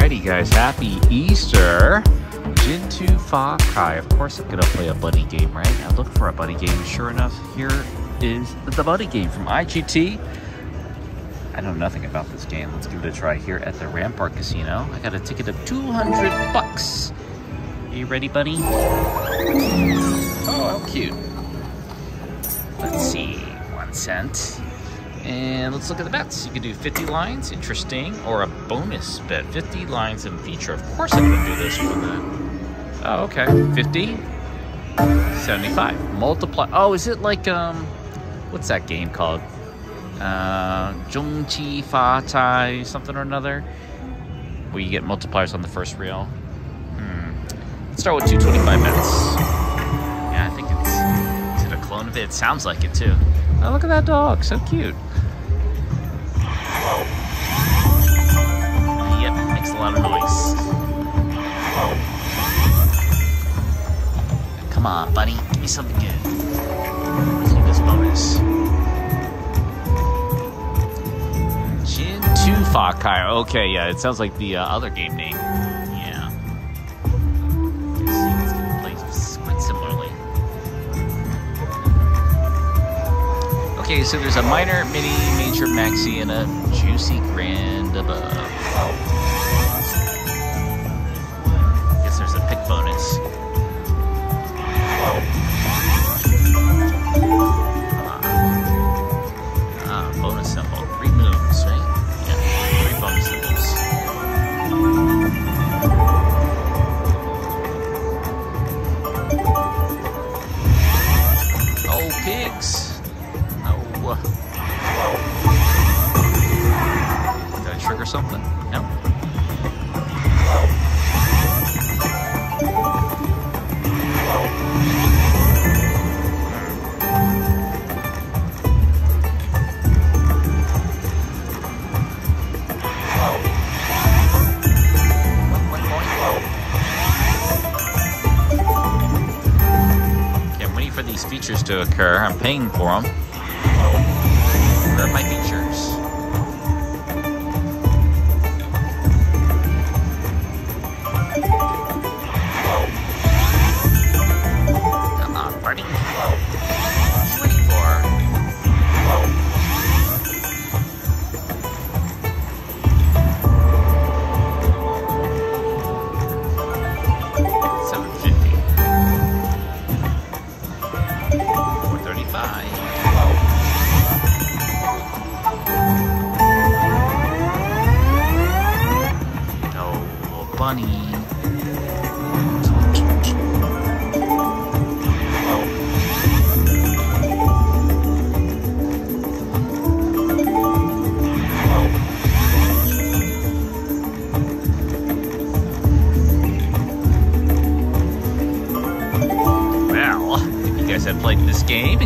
Alrighty, guys. Happy Easter. Jintu Fa Kai. Of course, I'm going to play a buddy game, right? I look for a buddy game. Sure enough, here is the buddy game from IGT. I know nothing about this game. Let's give it a try here at the Rampart Casino. I got a ticket of 200 bucks. Are you ready, buddy? Oh, how cute. Let's see. One cent. And let's look at the bets. You can do 50 lines, interesting, or a bonus bet. 50 lines and feature. Of course I'm going to do this one then. Oh, okay. 50, 75. Multiply. Oh, is it like, um, what's that game called? Uh, Zhongqi Fa Tai, something or another? Where you get multipliers on the first reel. Hmm. Let's start with 225 bets. Yeah, I think it's, is it a clone of it? It sounds like it too. Oh, look at that dog. So cute. Lot of noise. Come on, buddy. Give me something good. Let's do this bonus. Jin 2 Fakai. Okay, yeah, it sounds like the uh, other game name. Yeah. Let's see, it's gonna play quite similarly. Okay, so there's a minor, mini, major, maxi, and a juicy grand above. Features to occur. I'm paying for them.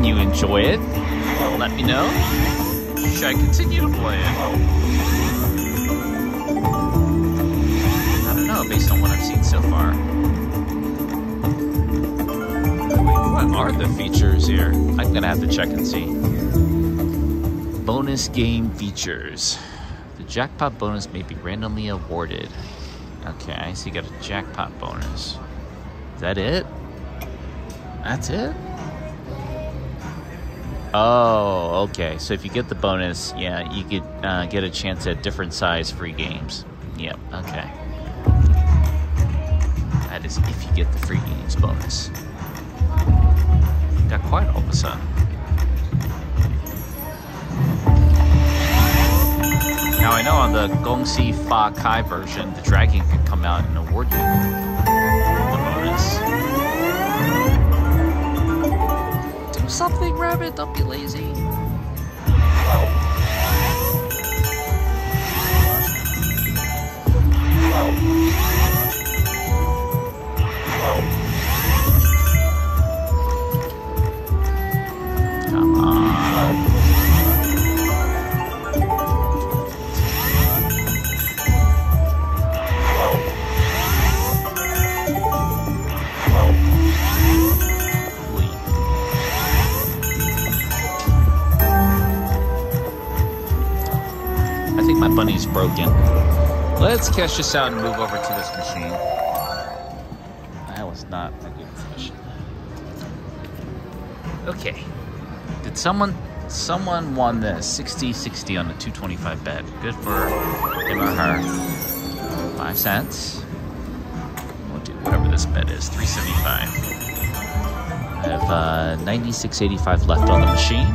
And you enjoy it, let me know. Should I continue to play it? I don't know, based on what I've seen so far. What are the features here? I'm gonna have to check and see. Bonus game features. The jackpot bonus may be randomly awarded. Okay, so you got a jackpot bonus. Is that it? That's it? Oh, okay. So if you get the bonus, yeah, you could uh, get a chance at different size free games. Yep, okay. That is if you get the free games bonus. Got quiet all of a sudden. Now I know on the Gongxi Fa Kai version, the dragon can come out and award you something, rabbit. Don't be lazy. Broken. Let's cash this out and move over to this machine. That was not a good question. Okay. Did someone someone won the 60-60 on the 225 bet? Good for him or her. Five cents. We'll do whatever this bet is. 375. I have uh, 96.85 left on the machine.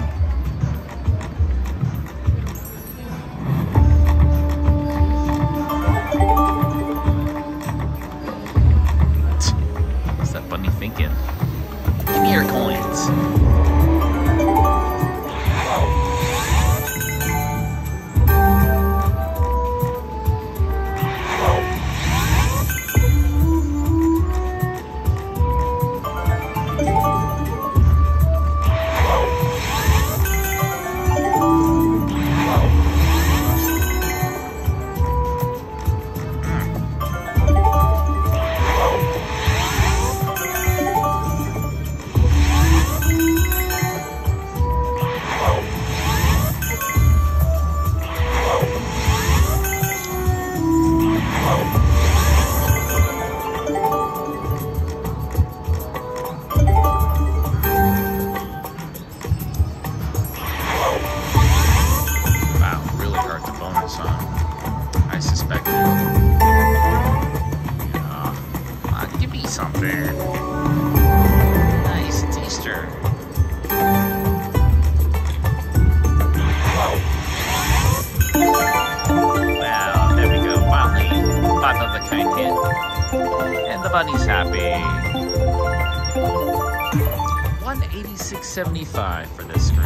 186.75 for this screen.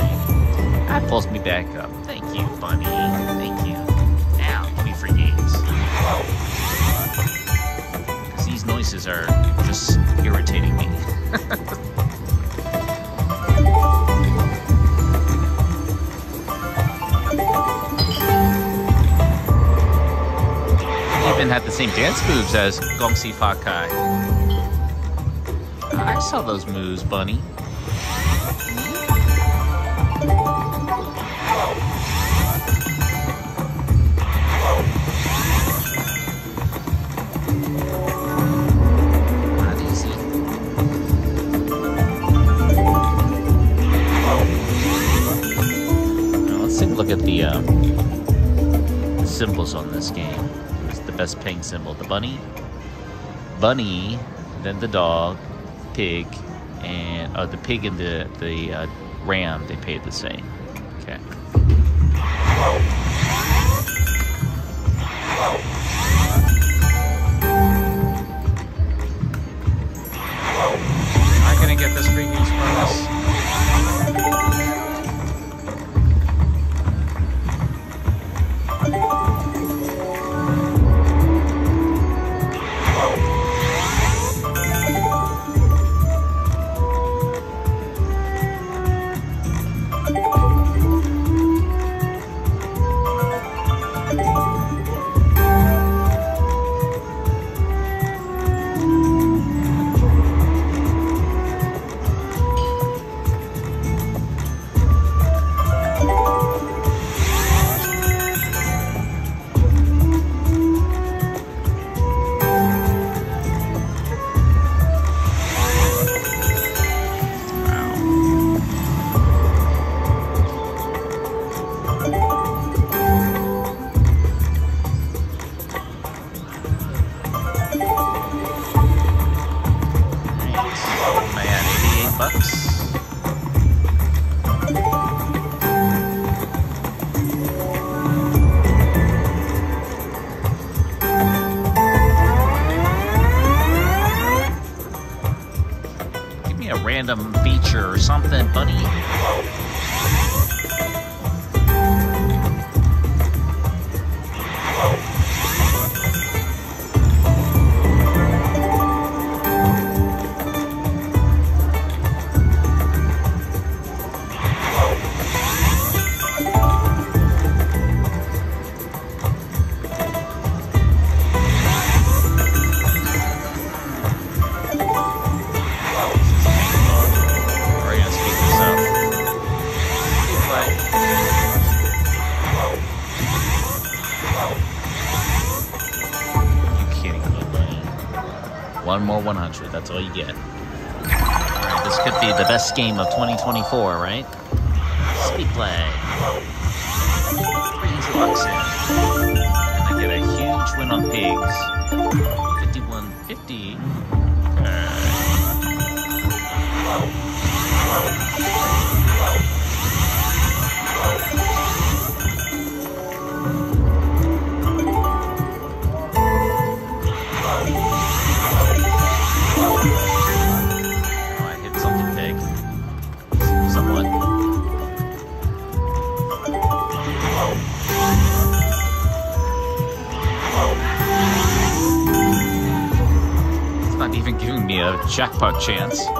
That pulls me back up. Thank you, bunny. Thank you. Now, give free games. 'Cause these noises are just irritating me. Even had the same dance moves as Gong Xi Fa Cai. I saw those moves, bunny. The um, symbols on this game. It's the best paying symbol. The bunny, bunny, then the dog, pig, and uh, the pig and the the uh, ram. They paid the same. Okay. That's all you get. This could be the best game of 2024, right? Speed play. In. Get a huge win on pigs. Chance.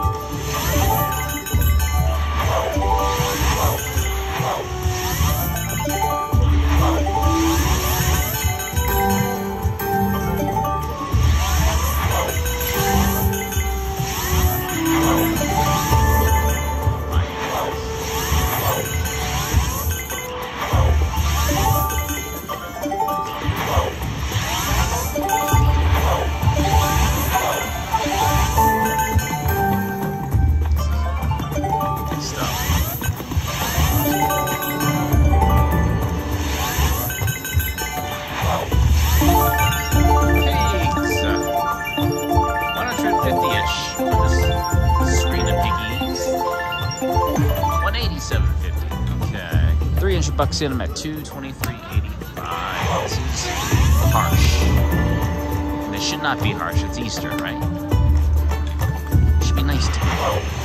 300 bucks in. I'm at 223.85. This is harsh. And it should not be harsh. It's Easter, right? It should be nice to me.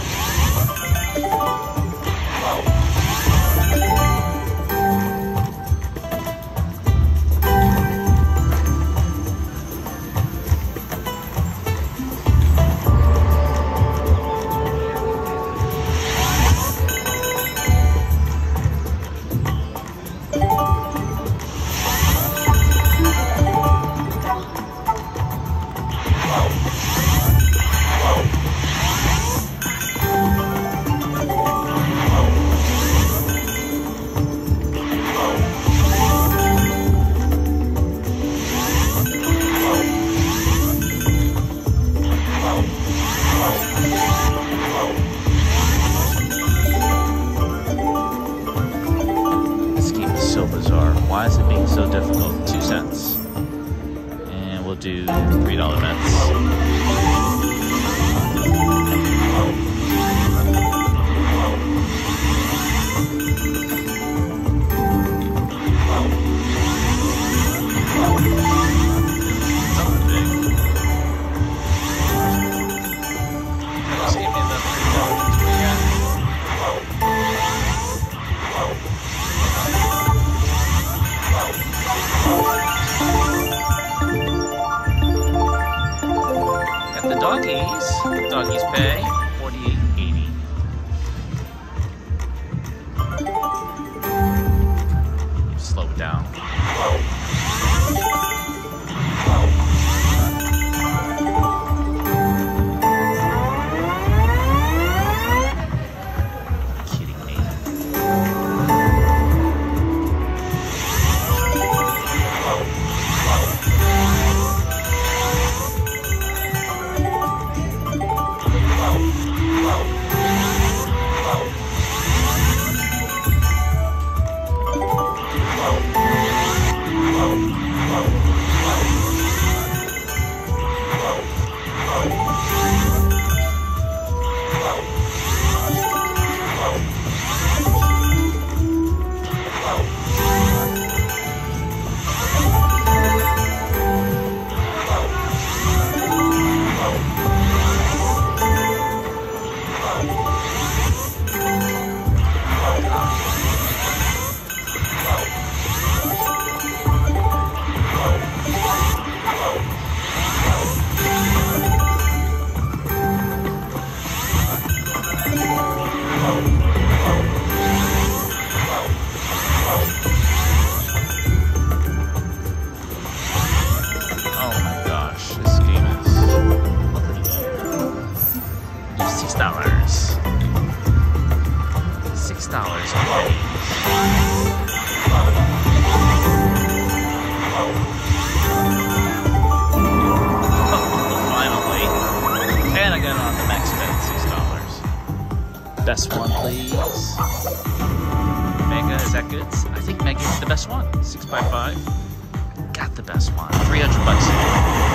Best one. 6 by 5 Got the best one. 300 bucks.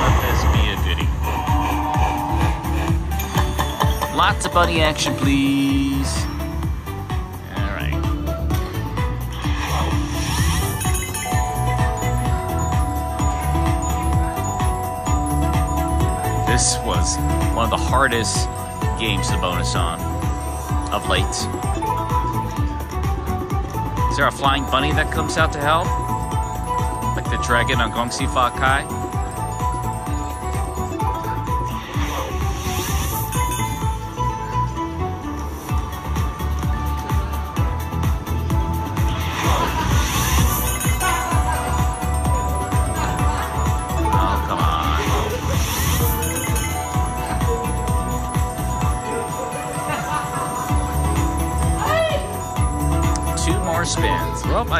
Let this be a goodie. Lots of bunny action, please. This was one of the hardest games to bonus on of late. There a flying bunny that comes out to help? Like the dragon on Gong Xi Fa Cai?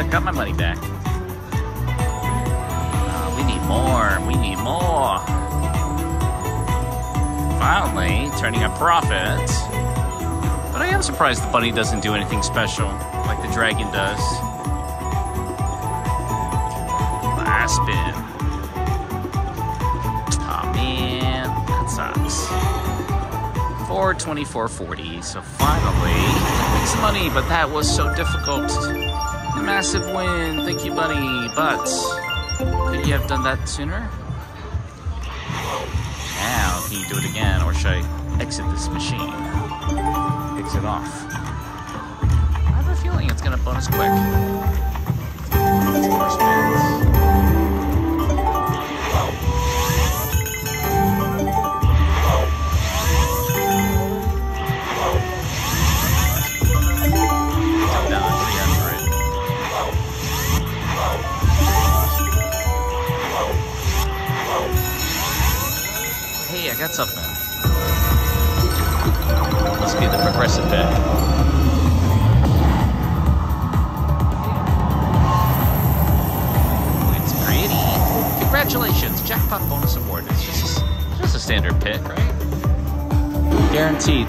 Spins. Well, I got my money back. Uh, we need more. We need more. Finally, turning a profit. But I am surprised the bunny doesn't do anything special like the dragon does. Last spin. Aw man, that sucks. 424.40. So finally, make some money, but that was so difficult. Massive win. Thank you, buddy. But could you have done that sooner? Now, can you do it again, or should I exit this machine? Exit off. I have a feeling it's gonna bonus quick. Hey, I got something. Must be the progressive pretty. Congratulations, jackpot bonus award. It's just just a standard pick, right? Guaranteed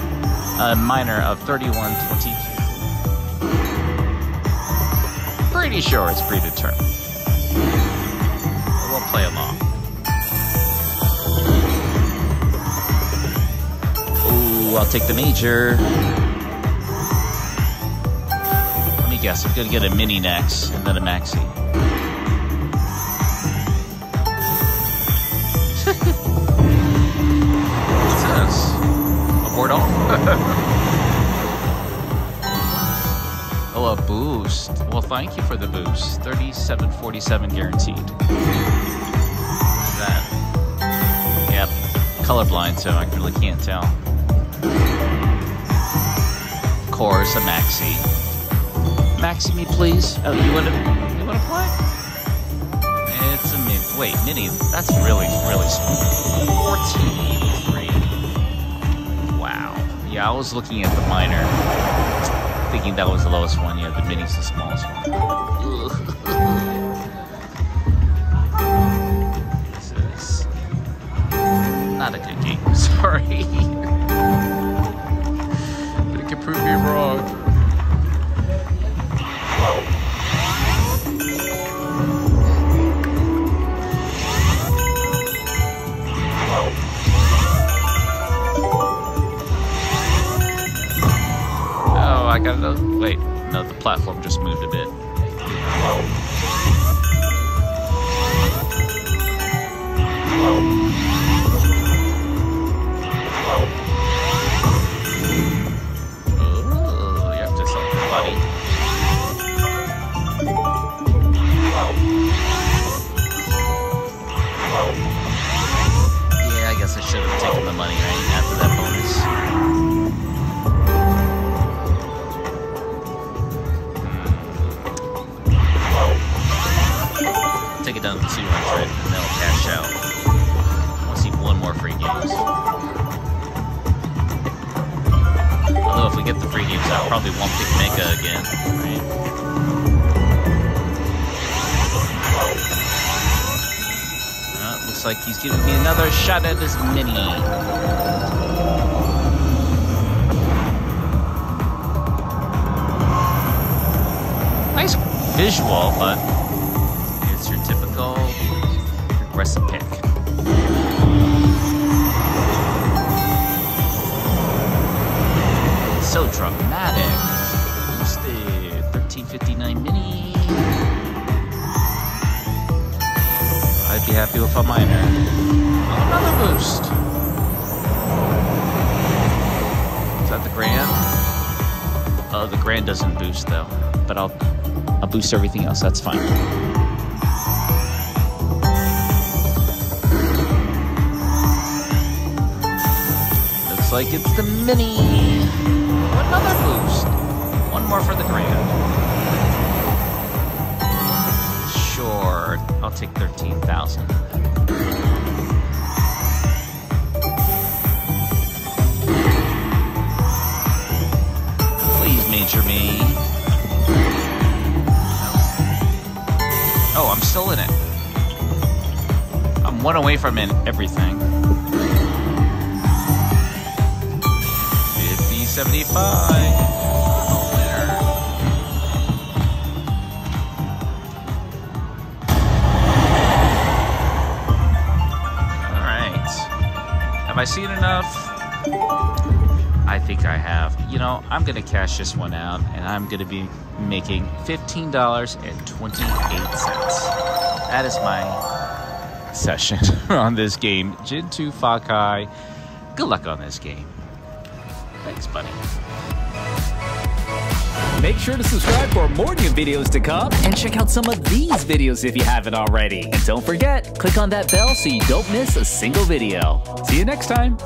a minor of 3122. Pretty sure it's predetermined. I'll take the major. Let me guess, I'm gonna get a mini next and then a maxi. What's this? Abort all? oh, a boost. Well, thank you for the boost. 3747 guaranteed. That. Yep. Colorblind, so I really can't tell. Of course, a maxi. Maxi me, please. Oh, you wanna you wanna play? It's a mini. Wait, mini. That's really, really small. 1483. Wow. Yeah, I was looking at the minor, thinking that was the lowest one. Yeah, the mini's the smallest visual, but it's your typical aggressive pick. So dramatic. Boosted 1359 mini. I'd be happy with a minor. Another boost. Is that the Grand? Oh, the Grand doesn't boost though, but I'll boost everything else. That's fine. Looks like it's the Mini. Another boost. One more for the Grand. Sure, I'll take 13,000. Please major me. Oh, I'm still in it. I'm one away from in everything. 50, 75. Have I seen enough? I think I have. You know, I'm going to cash this one out and I'm going to be making $15.28. That is my session on this game. Jin Tu Fa Cai. Good luck on this game. Thanks, buddy. Make sure to subscribe for more new videos to come and check out some of these videos if you haven't already. And don't forget, click on that bell so you don't miss a single video. See you next time.